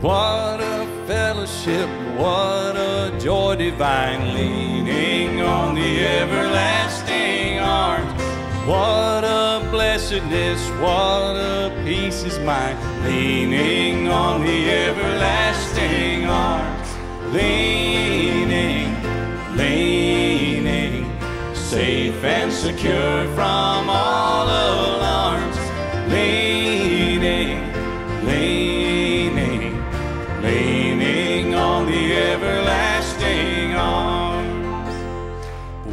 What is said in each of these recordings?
What a fellowship, what a joy divine, leaning on the everlasting arms. What a blessedness, what a peace is mine, leaning on the everlasting arms. Leaning, leaning, safe and secure from all alarms. Leaning, leaning,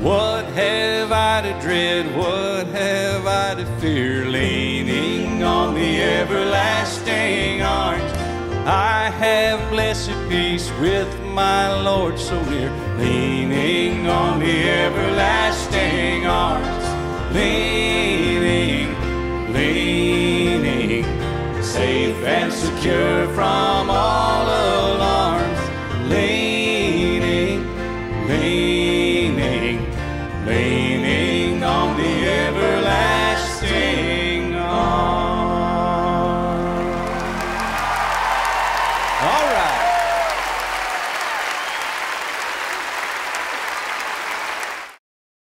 What have I to dread? What have I to fear? Leaning on the everlasting arms. I have blessed peace with my Lord so near. Leaning on the everlasting arms. Leaning, leaning, safe and secure from all alarms. Leaning, leaning, leaning